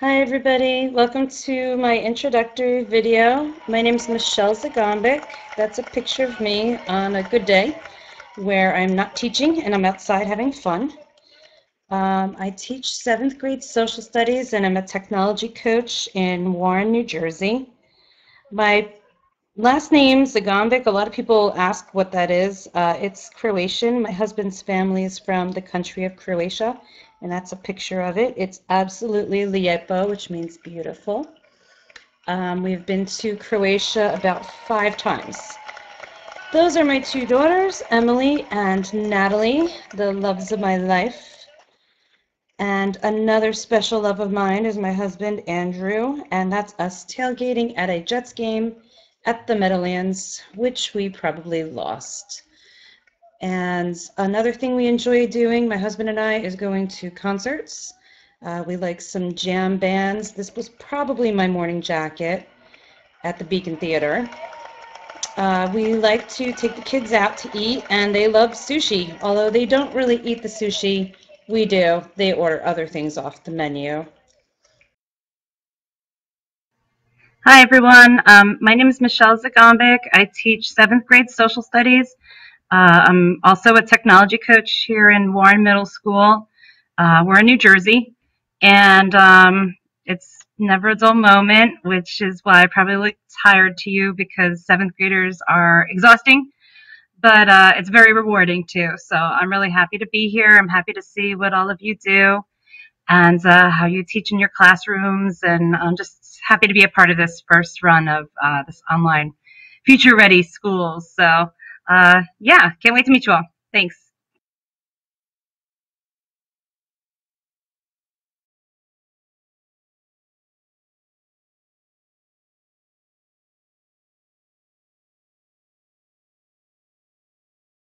Hi everybody, welcome to my introductory video. My name is Michelle Zgombic. That's a picture of me on a good day where I'm not teaching and I'm outside having fun. Um, I teach 7th grade social studies and I'm a technology coach in Warren, New Jersey. My last name, Zgombic, a lot of people ask what that is. Uh, it's Croatian. My husband's family is from the country of Croatia and that's a picture of it. It's absolutely lijepo, which means beautiful. Um, we've been to Croatia about five times. Those are my two daughters, Emily and Natalie, the loves of my life. And another special love of mine is my husband, Andrew, and that's us tailgating at a Jets game at the Meadowlands, which we probably lost. And another thing we enjoy doing, my husband and I, is going to concerts. Uh, we like some jam bands. This was probably my morning jacket at the Beacon Theater. Uh, we like to take the kids out to eat, and they love sushi. Although they don't really eat the sushi, we do. They order other things off the menu. Hi, everyone. Um, my name is Michelle Zgombic. I teach seventh grade social studies uh, I'm also a technology coach here in Warren Middle School. Uh, we're in New Jersey, and um, it's never a dull moment, which is why I probably look tired to you because seventh graders are exhausting, but uh, it's very rewarding too. So I'm really happy to be here. I'm happy to see what all of you do and uh, how you teach in your classrooms, and I'm just happy to be a part of this first run of uh, this online future ready schools. So uh, yeah, can't wait to meet you all. Thanks.